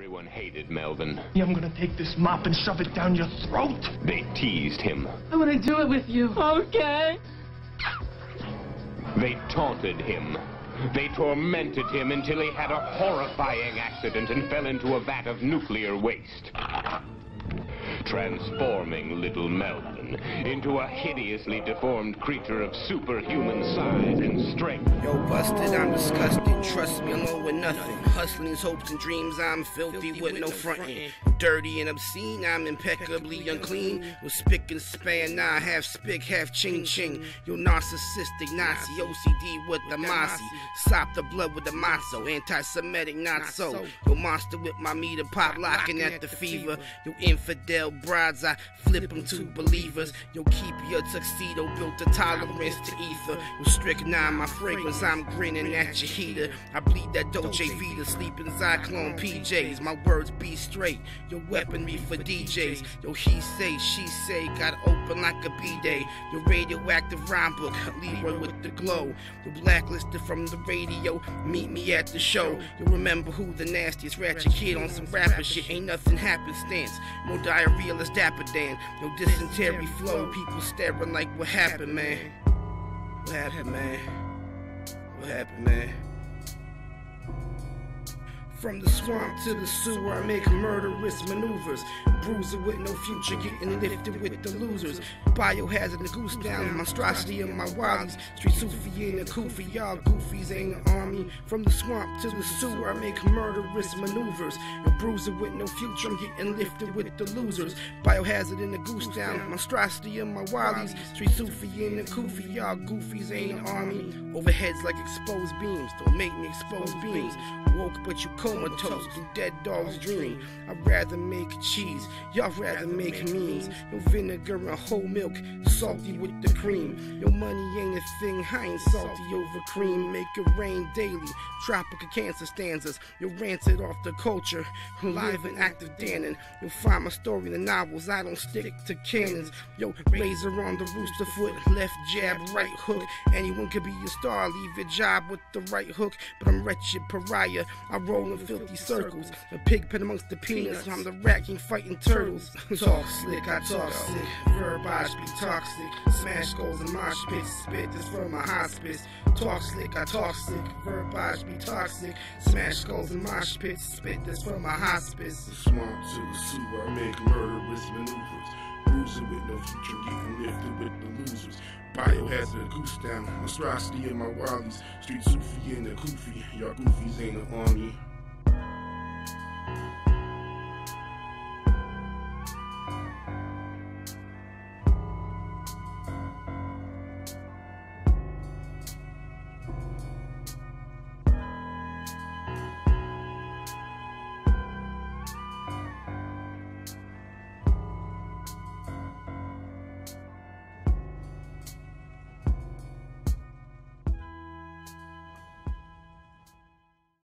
Everyone hated Melvin. I'm gonna take this mop and shove it down your throat. They teased him. I want to do it with you. Okay. They taunted him. They tormented him until he had a horrifying accident and fell into a vat of nuclear waste. Transforming little Melvin into a hideously deformed creature of superhuman size and strength. Yo, busted, I'm disgusted. Trust me, i alone with nothing. Hustling's hopes and dreams, I'm filthy with no fronting. Dirty and obscene, I'm impeccably unclean. With spick and span, nah, half spick, half ching ching. Yo, narcissistic Nazi, OCD with the Mossy. Sop the blood with the matzo, anti Semitic, not so. Yo, monster with my meter, pop locking at the fever. Yo, infidel brides, I flip them to believers. Yo, keep your tuxedo, built a tolerance to ether. Yo, strychnine, my fragrance, I'm grinning at your heater. I bleed that Dolce Vita, sleep in Zyklon PJs. My words be straight. Your weaponry for DJs. Yo, he say, she say, got open like a B-day. Your radioactive rhyme book, Leroy with the glow. You're blacklisted from the radio. Meet me at the show. You remember who the nastiest ratchet kid on some rapper shit. Ain't nothing happenstance. More diarrhea, less dapper Dan. Yo, dysentery flow. People staring like, what happened, man? What happened, man? What happened, man? From the swamp to the sewer, I make murderous maneuvers. Bruiser with no future, getting lifted with the losers. Biohazard, in the goose down, monstrosity of my wildies. Street Sufi and the Kufi, y'all goofies ain't an army. From the swamp to the sewer, I make murderous maneuvers. A bruiser with no future, I'm getting lifted with the losers. Biohazard in the goose down, monstrosity of my wildies. Street Sufi and the Kufi, y'all goofies ain't an army. Overheads like exposed beams, don't make me expose beams. But you comatose, do dead dogs dream. I'd rather make cheese, y'all rather make memes. Yo vinegar and whole milk, salty with the cream. Your money ain't a thing, I ain't salty over cream. Make it rain daily, tropical cancer stanzas. You're ranted off the culture, live and active danning. You'll find my story in the novels, I don't stick to cannons. Yo, razor on the rooster foot, left jab, right hook. Anyone could be a star, leave your job with the right hook. But I'm wretched pariah, I roll in filthy circles. A pig pit amongst the peanuts, I'm the racking, fighting turtles. talk slick, I talk sick. Verbage be toxic. Smash goals in my pits, spit this from my hospice. Talk slick, I talk sick. Verbage be toxic. Smash skulls in my pits, spit this from my hospice. The swamp to the sewer, I make murderous maneuvers. Bruising with no future, getting lifted with the losers. Biohazard, goose down, monstrosity in my wallies. Street Sufi in the Kufi, y'all goofies ain't the army.